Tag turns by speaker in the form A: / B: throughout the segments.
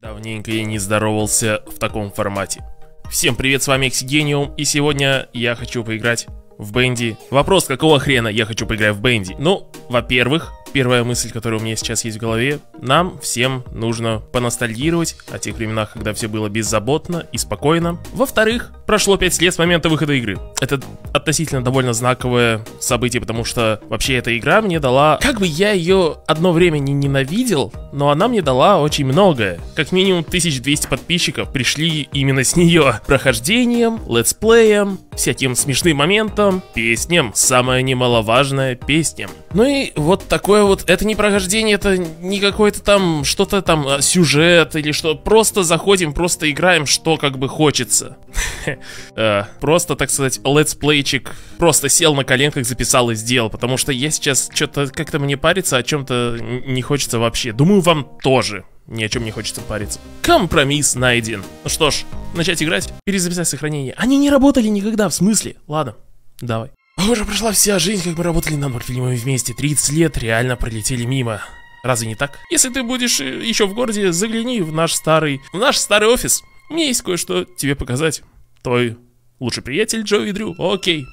A: Давненько я не здоровался в таком формате. Всем привет, с вами Эксигениум, и сегодня я хочу поиграть в Бенди. Вопрос, какого хрена я хочу поиграть в Бенди? Ну, во-первых, первая мысль, которая у меня сейчас есть в голове, нам всем нужно поностальгировать о тех временах, когда все было беззаботно и спокойно. Во-вторых, прошло 5 лет с момента выхода игры. Это относительно довольно знаковое событие, потому что вообще эта игра мне дала... Как бы я ее одно время не ненавидел, но она мне дала очень многое. Как минимум 1200 подписчиков пришли именно с нее. Прохождением, летсплеем, всяким смешным моментом, песням, самое немаловажное песням. Ну и вот такое вот, это не прохождение, это не какой-то там, что-то там, а, сюжет или что, просто заходим, просто играем, что как бы хочется. Э, просто, так сказать, летсплейчик, просто сел на коленках, записал и сделал, потому что я сейчас что-то как-то мне париться о чем-то не хочется вообще. Думаю, вам тоже ни о чем не хочется париться. Компромисс найден. Ну что ж, начать играть, перезаписать сохранение. Они не работали никогда, в смысле? Ладно, давай. Уже прошла вся жизнь, как мы работали над мультфильмами вместе. 30 лет реально пролетели мимо. Разве не так? Если ты будешь э, еще в городе, загляни в наш старый... В наш старый офис. Меня есть кое-что тебе показать. Твой лучший приятель Джои Дрю. Окей.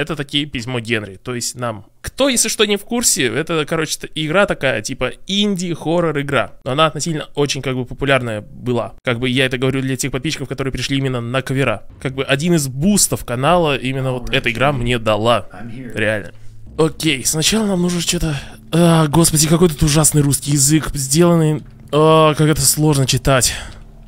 A: Это такие письмо Генри, то есть нам. Кто, если что, не в курсе, это, короче, игра такая, типа инди-хоррор игра. Но она относительно очень, как бы, популярная была. Как бы я это говорю для тех подписчиков, которые пришли именно на кавера. Как бы один из бустов канала именно вот эта игра мне дала. Реально. Окей, сначала нам нужно что-то... А, господи, какой тут ужасный русский язык, сделанный... А, как это сложно читать.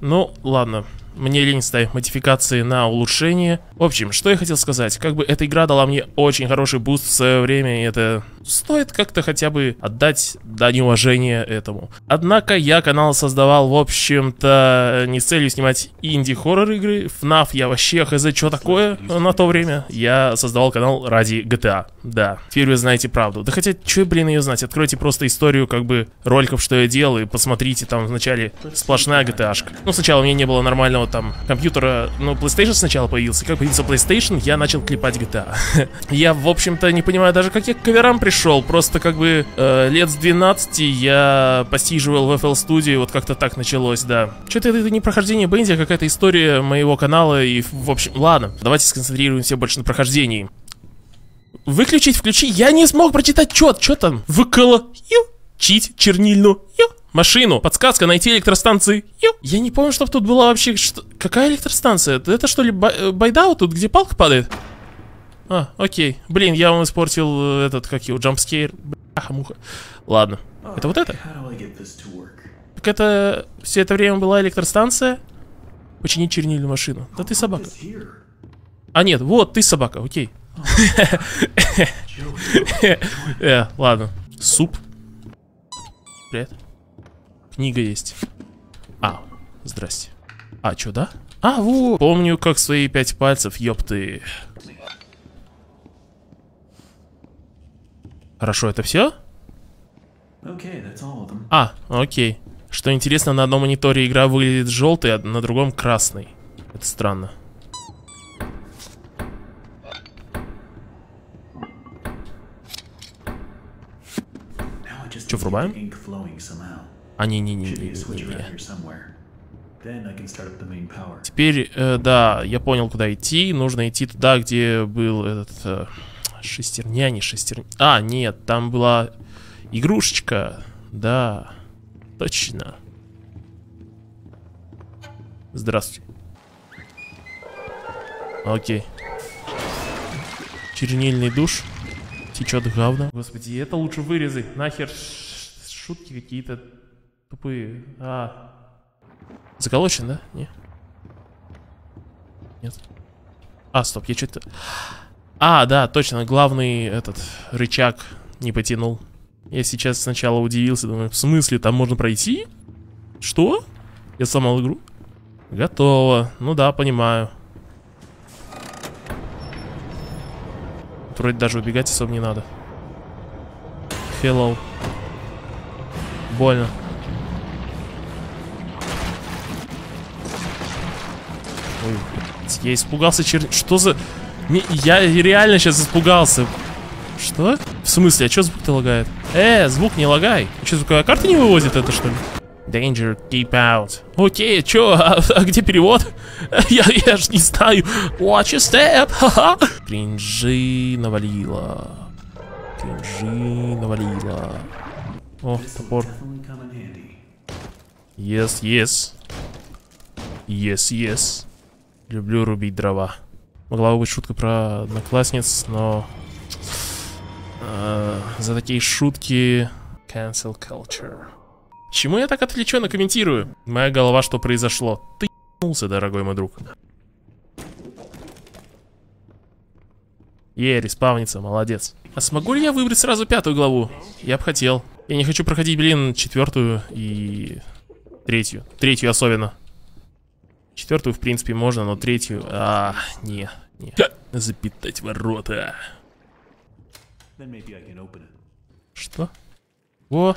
A: Ну, ладно. Мне лень ставить модификации на улучшение. В общем, что я хотел сказать. Как бы эта игра дала мне очень хороший буст в свое время, и это стоит как-то хотя бы отдать дань уважения этому. Однако я канал создавал, в общем-то, не с целью снимать инди-хоррор игры. FNAF я вообще хз, что такое на то время. Я создавал канал ради GTA. Да, теперь вы знаете правду. Да хотя, что, блин, ее знать? Откройте просто историю, как бы, роликов, что я делал, и посмотрите, там вначале сплошная GTA-шка. Ну, сначала у меня не было нормального там компьютера, ну, PlayStation сначала появился. Как появился PlayStation, я начал клепать GTA. я, в общем-то, не понимаю даже, как я к каверам пришел. Просто, как бы, э, лет с 12 я посиживал в FL Studio, вот как-то так началось, да. Что-то это, это не прохождение Bendy, а какая-то история моего канала, и, в общем, ладно. Давайте сконцентрируемся больше на прохождении. Выключить, включи. Я не смог прочитать чет. Что там? Выкола. Чить чернильну. Ю. Машину. Подсказка найти электростанции. Ю. Я не помню, чтобы тут была вообще... Что... Какая электростанция? Это что ли бай... Э, байдаут тут, где палка падает? А, окей. Блин, я вам испортил э, этот, как его, джампскейр. Бляха-муха. Ладно. Это вот это? Так это... Все это время была электростанция? Починить чернильную машину. Да ты собака. А нет, вот, ты собака, окей. Э, ладно. Суп. Привет. Книга есть. А, здрасте. А, чё, да? А, вот. Помню, как свои пять пальцев, ёпты. Хорошо, это все? А, окей. Что интересно, на одном мониторе игра выглядит желтой, а на другом красной. Это странно. Что, врубаем? А, не-не-не. Теперь, э, да, я понял, куда идти. Нужно идти туда, где был этот... Э, шестерня, не шестерня. А, нет, там была игрушечка. Да, точно. Здравствуйте. Окей. Чернильный душ. Течет говно. Господи, это лучше вырезать. Нахер шутки какие-то тупые. А. Заколочен, да? Не. Нет. А, стоп, я что-то... А, да, точно, главный этот рычаг не потянул. Я сейчас сначала удивился, думаю, в смысле, там можно пройти? Что? Я сломал игру? Готово. Ну да, понимаю. Вроде даже убегать особо не надо. Hello. Больно. Ой, я испугался чер... Что за... Я реально сейчас испугался. Что? В смысле? А что звук-то лагает? Э, звук не лагай. Что, звуковая карта не вывозит это, что ли? Danger, keep out. Окей, чё, а, а где перевод? я, я ж не знаю. Watch your step, ха-ха. Кринжи навалило. Кринжи навалило. О, топор. Yes, yes. Yes, yes. Люблю рубить дрова. Могла бы быть шутка про одноклассниц, но... Э, за такие шутки... Cancel culture. Чему я так отвлеченно комментирую? Моя голова, что произошло? Ты ебнулся, дорогой мой друг. Е, респавнится, молодец. А смогу ли я выбрать сразу пятую главу? Я бы хотел. Я не хочу проходить, блин, четвертую и третью. Третью особенно. Четвертую, в принципе, можно, но третью... А, не, не. Запитать ворота. Что? О!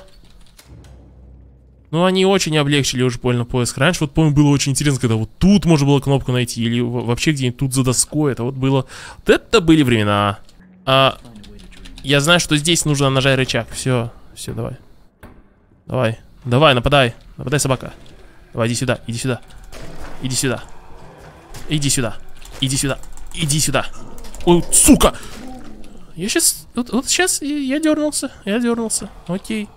A: Ну, они очень облегчили уже больно поиск. Раньше, вот помню, было очень интересно, когда вот тут можно было кнопку найти, или вообще где-нибудь тут за доской. Это вот было... Вот это были времена. А, я знаю, что здесь нужно нажать рычаг. Все, все, давай. Давай, давай, нападай. Нападай, собака. Давай, иди сюда, иди сюда. Иди сюда. Иди сюда. Иди сюда. Иди сюда. Ой, сука! Я сейчас... Вот, вот сейчас я дернулся. Я дернулся. Окей.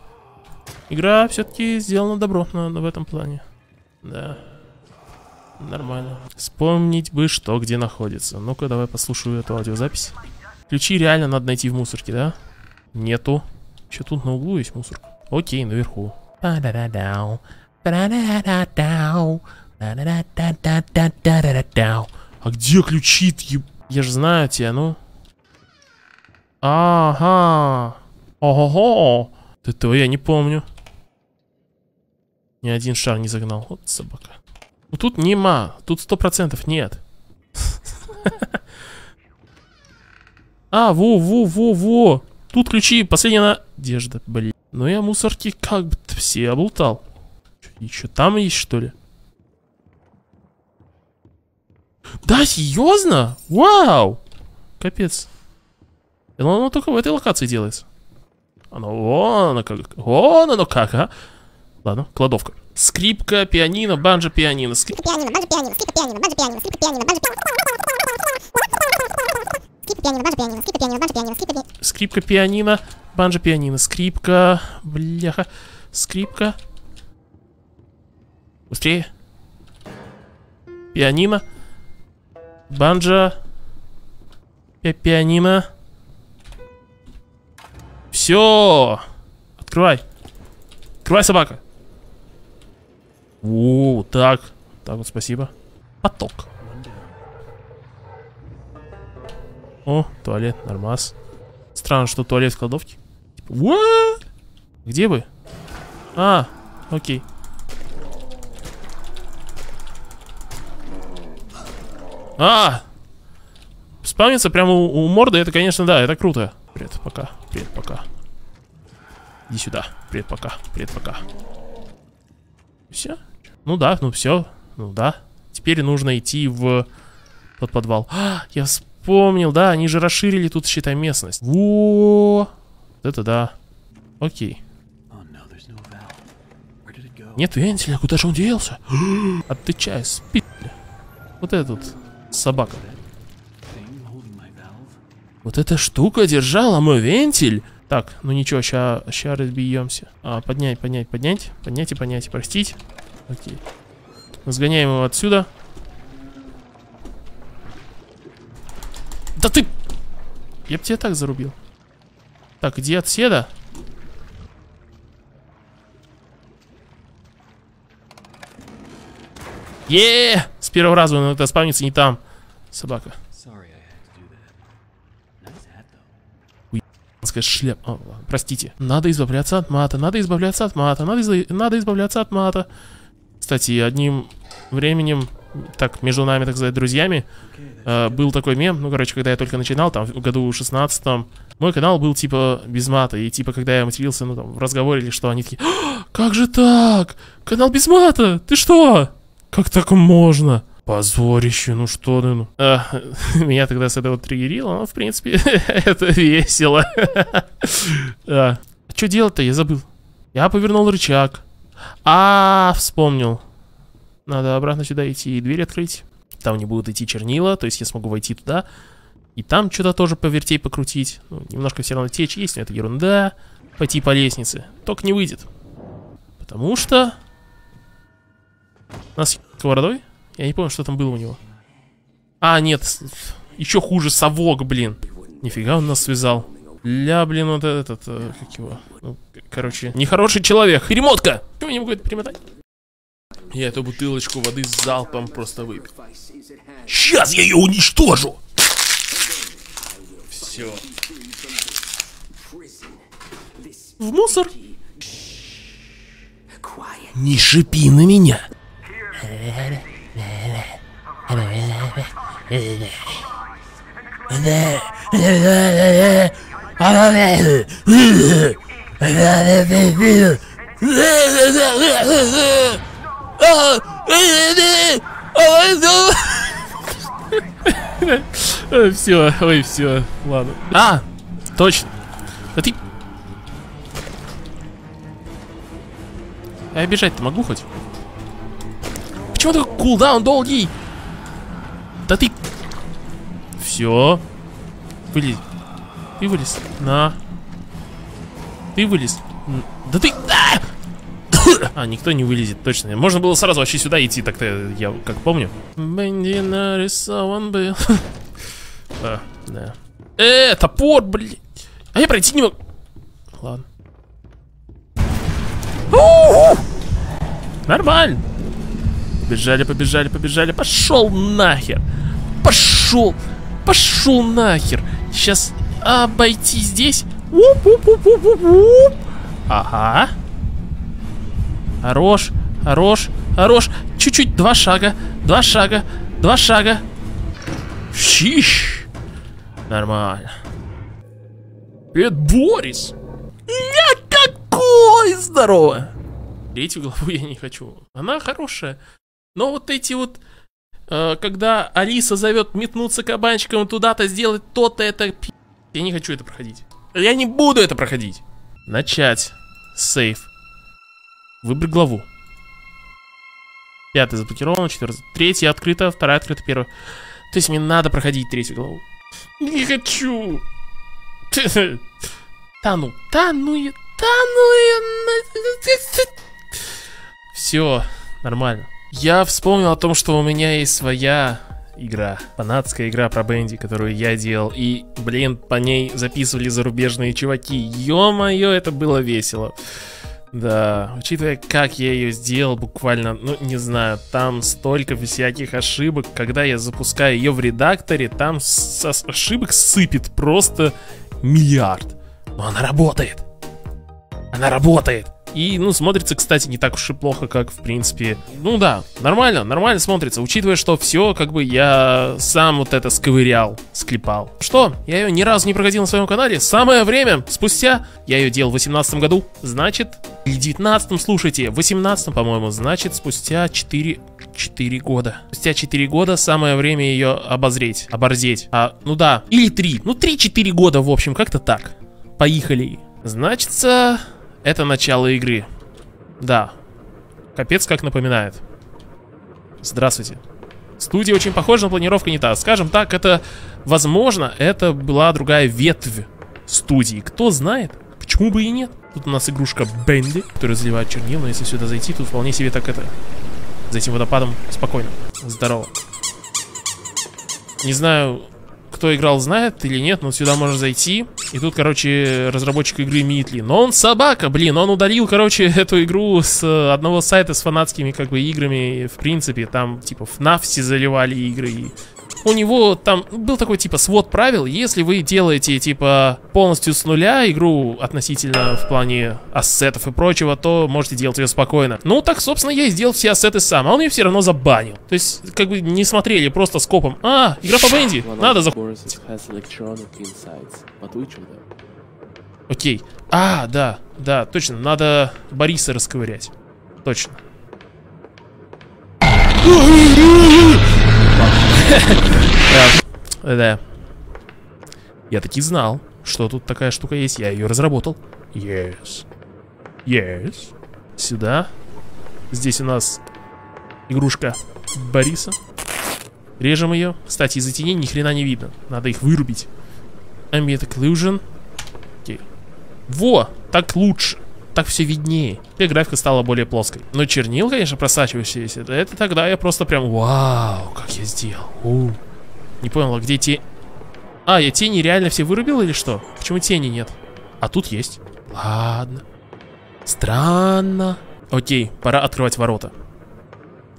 A: Игра все-таки сделана добро на, на, в этом плане. Да. Нормально. Вспомнить бы, что где находится. Ну-ка, давай послушаю эту аудиозапись. Ключи реально надо найти в мусорке, да? Нету. Что тут на углу есть мусорка? Окей, наверху. А где ключи? -то? Я же знаю тебя, ну. Ага. Ого-го. Этого я не помню. Ни один шар не загнал. Вот собака. Ну тут нема. Тут сто процентов нет. А, во, во, во, во. Тут ключи. Последняя надежда, блин. Но я мусорки как бы все облутал. Еще там есть, что ли? Да, серьезно? Вау! Капец. Но оно только в этой локации делается. Оно вон оно как. Вон оно как, а. Ладно, кладовка. Скрипка, пианино, банджо, пианино. Скрипка, пианино, банджо, пианино, скрипка, пианино, банджо, пианино, скрипка, пианино, банджо, пианино. Скрипка, пианино, банджо, пианино, скрипка, пианино, банджо, пианино, скрипка, Скрипка, пианино, банджо, пианино, скрипка, бляха, скрипка. Быстрее. Пианино. Банджо. Пи пианино. Все. Открывай. Открывай, собака. О, так. Так вот, спасибо. Поток. О, туалет, нормас. Странно, что туалет в кладовке. What? Где вы? А, окей. А! Спавнится прямо у, у морды, это, конечно, да, это круто. Привет, пока. Привет, пока. Иди сюда. Привет, пока. Привет, пока. Все? Ну да, ну все. Ну да. Теперь нужно идти в тот подвал. А, я вспомнил, да, они же расширили тут, считай, местность. Во! Это да. Окей. Нет вентиля, куда же он делся? Отвечай, спи. Вот этот собака. Вот эта штука держала мой вентиль. Так, ну ничего, ща, ща разбьемся. А, поднять, поднять, поднять. Поднять и поднять, простить. Окей. Сгоняем его отсюда. Да ты... Я бы тебя так зарубил. Так, где отседа? Еее! С первого раза он это спавнится не там. Собака. шляп. О, простите. Надо избавляться от мата, надо избавляться от мата, надо, из... надо избавляться от мата. Кстати, одним временем, так, между нами, так сказать, друзьями, э, был такой мем, ну, короче, когда я только начинал, там, в году 16 мой канал был, типа, без мата, и, типа, когда я матерился, ну, там, в разговоре или что, они такие, «А, как же так? Канал без мата? Ты что? Как так можно? Позорище, ну что ты, ну. А, меня тогда с этого триггерило, но, в принципе, это весело. а, что делать-то, я забыл. Я повернул рычаг. А, вспомнил. Надо обратно сюда идти и дверь открыть. Там не будут идти чернила, то есть я смогу войти туда. И там что-то тоже повертей, покрутить. Ну, немножко все равно течь есть, но это ерунда. Пойти по лестнице. Только не выйдет. Потому что... Нас сковородой? Я не помню, что там было у него. А, нет. Еще хуже, совок, блин. Нифига он нас связал. Ля, блин, вот этот, э, как его, ну, короче, нехороший человек. Перемотка! Я не могу это перемотать? Я эту бутылочку воды с залпом просто выпил. Сейчас я ее уничтожу! Все. В мусор. Не шипи на меня. Все, ой, все, ладно. А, точно. Да ты... Я бежать-то могу хоть? Почему такой кулдаун долгий? Да ты... Все. Вылез. Ты вылез. На. Ты вылез. Да ты... А! а, никто не вылезет, точно. Можно было сразу вообще сюда идти, так-то я как помню. Бенди нарисован был. а, да. Э, топор, блин. А я пройти не могу. Ладно. Нормально. Побежали, побежали, побежали. Пошел нахер. Пошел. Пошел нахер. Сейчас обойти здесь. Ага. Хорош, хорош, хорош. Чуть-чуть, два шага, два шага, два шага. Щищ. Нормально. Это Борис. Я какой здорово. Третью главу я не хочу. Она хорошая. Но вот эти вот... Э, когда Алиса зовет метнуться кабанчиком туда-то, сделать то-то, это... Я не хочу это проходить. Я не буду это проходить. Начать. Сейф. Выбрать главу. Пятая заблокирована, четвертая, третья открыта, вторая открыта, первая. То есть мне надо проходить третью главу. Не хочу. Да ну, да ну я, да ну я... Все, нормально. Я вспомнил о том, что у меня есть своя игра, фанатская игра про Бенди, которую я делал, и, блин, по ней записывали зарубежные чуваки. Ё-моё, это было весело. Да, учитывая, как я ее сделал, буквально, ну, не знаю, там столько всяких ошибок. Когда я запускаю ее в редакторе, там со ошибок сыпет просто миллиард. Но она работает. Она работает. И, ну, смотрится, кстати, не так уж и плохо, как, в принципе... Ну да, нормально, нормально смотрится, учитывая, что все, как бы, я сам вот это сковырял, склепал. Что, я ее ни разу не проходил на своем канале, самое время, спустя, я ее делал в 18 году, значит, или 19 слушайте, в 18 по-моему, значит, спустя 4... 4 года. Спустя 4 года самое время ее обозреть, оборзеть. А, ну да, или 3, ну 3-4 года, в общем, как-то так. Поехали. Значится, это начало игры. Да. Капец как напоминает. Здравствуйте. Студия очень похожа, но планировка не та. Скажем так, это, возможно, это была другая ветвь студии. Кто знает? Почему бы и нет? Тут у нас игрушка Бенди, которая заливает чернила. Если сюда зайти, тут вполне себе так это... За этим водопадом спокойно. Здорово. Не знаю, кто играл, знает или нет, но сюда можно зайти. И тут, короче, разработчик игры Митли. Но он собака, блин, он удалил, короче, эту игру с одного сайта с фанатскими, как бы, играми. В принципе, там, типа, в нафте заливали игры. И у него там был такой типа свод правил. Если вы делаете типа полностью с нуля игру относительно в плане ассетов и прочего, то можете делать ее спокойно. Ну так, собственно, я и сделал все ассеты сам, а он ее все равно забанил. То есть, как бы не смотрели просто скопом. А, игра по Бенди, надо за... Окей. А, да, да, точно, надо Бориса расковырять. Точно. Да. Я таки знал, что тут такая штука есть. Я ее разработал. Yes. Yes. Сюда. Здесь у нас игрушка Бориса. Режем ее. Кстати, из-за теней ни хрена не видно. Надо их вырубить. Ambient Occlusion. Окей. Во! Так лучше. Так все виднее. И графика стала более плоской. Но чернил, конечно, просачивающиеся. Это тогда я просто прям... Вау, как я сделал. У. Не понял, а где те... А, я тени реально все вырубил или что? Почему тени нет? А тут есть. Ладно. Странно. Окей, пора открывать ворота.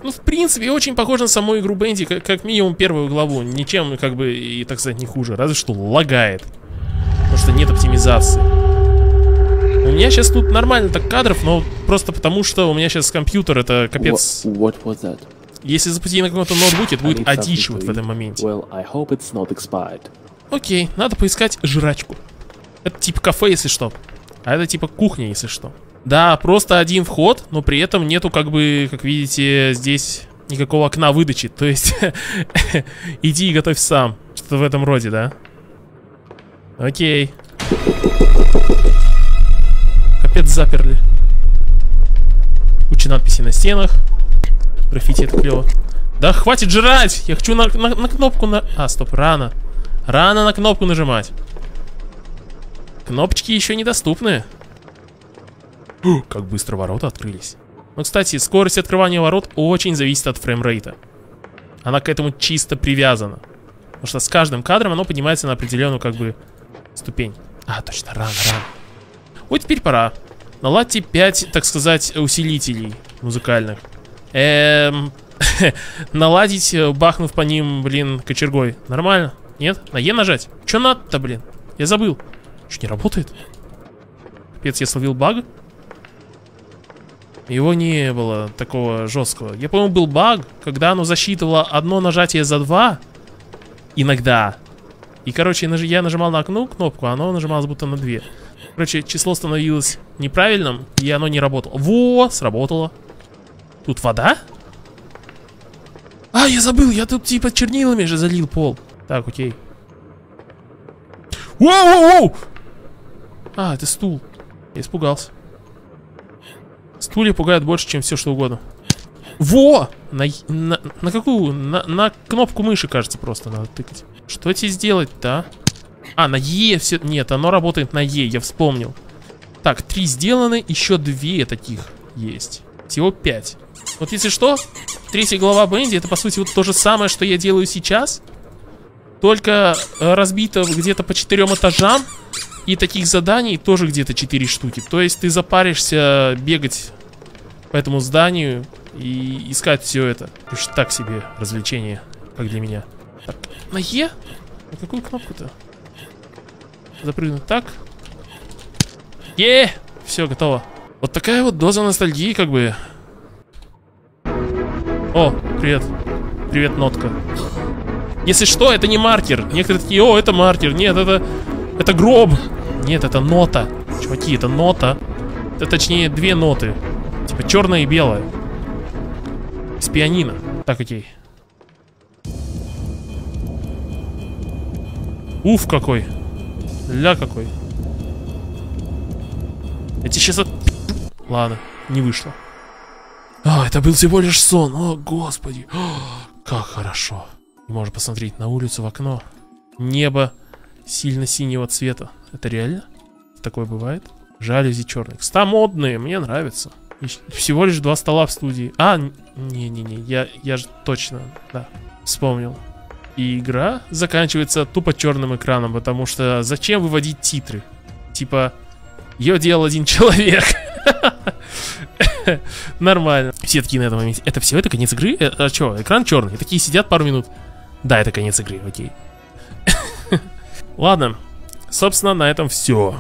A: Ну, в принципе, очень похоже на саму игру Бенди, как, как минимум первую главу. Ничем, как бы, и, так сказать, не хуже. Разве что лагает. Потому что нет оптимизации. У меня сейчас тут нормально так кадров, но просто потому, что у меня сейчас компьютер, это капец.
B: What, what was that?
A: Если запустить на каком-то ноутбуке, это будет одичь вот в этом моменте.
B: Well, I hope it's not expired.
A: Окей, надо поискать жрачку. Это типа кафе, если что. А это типа кухня, если что. Да, просто один вход, но при этом нету, как бы, как видите, здесь никакого окна выдачи. То есть, иди и готовь сам. Что-то в этом роде, да? Окей. Капец заперли. Куча надписей на стенах. Граффити это клево. Да хватит жрать! Я хочу на, на, на кнопку на... А, стоп, рано. Рано на кнопку нажимать. Кнопочки еще недоступны. О, как быстро ворота открылись. Ну, кстати, скорость открывания ворот очень зависит от фреймрейта. Она к этому чисто привязана. Потому что с каждым кадром оно поднимается на определенную, как бы, ступень. А, точно, рано, рано. Вот теперь пора. Наладьте 5, так сказать, усилителей музыкальных. Эм... Наладить, э, бахнув по ним, блин, кочергой. Нормально? Нет? На Е нажать? Че надо-то, блин? Я забыл. Что, не работает? Капец, я словил баг? Его не было такого жесткого. Я помню, был баг, когда оно засчитывало одно нажатие за два. Иногда. И, короче, я нажимал на одну кнопку, а оно нажималось будто на две. Короче, число становилось неправильным, и оно не работало. Во, сработало. Тут вода? А, я забыл, я тут типа чернилами же залил пол. Так, окей. Воу-воу-воу! А, это стул. Я испугался. Стулья пугают больше, чем все что угодно. Во! На, на, на какую? На, на кнопку мыши, кажется, просто надо тыкать. Что тебе сделать-то, а? А, на Е все... Нет, оно работает на Е, я вспомнил. Так, три сделаны, еще две таких есть. Всего пять. Вот если что, третья глава Бенди, это по сути вот то же самое, что я делаю сейчас. Только э, разбито где-то по четырем этажам. И таких заданий тоже где-то 4 штуки. То есть ты запаришься бегать по этому зданию и искать все это. Пусть так себе развлечение, как для меня. Так, на Е? На какую кнопку-то? Запрыгнуть так. Е! Все, готово. Вот такая вот доза ностальгии, как бы. О, привет. Привет, нотка. Если что, это не маркер. Некоторые такие, о, это маркер. Нет, это... Это гроб. Нет, это нота. Чуваки, это нота. Это точнее две ноты. Типа черная и белая. С пианино. Так, окей. Уф, какой. Ля какой. Эти сейчас от... Ладно, не вышло. А, это был всего лишь сон. О, господи. О, как хорошо. Можно посмотреть на улицу в окно. Небо сильно синего цвета. Это реально? Такое бывает? Жалюзи черные. Ста модные, мне нравится. Всего лишь два стола в студии. А, не-не-не, я, я же точно, да, вспомнил. И игра заканчивается тупо черным экраном, потому что зачем выводить титры? Типа, ее делал один человек. Нормально. Все такие на этом моменте. Это все, это конец игры? Э, а что, экран черный. Такие сидят пару минут. Да, это конец игры, окей. Ладно, собственно, на этом все.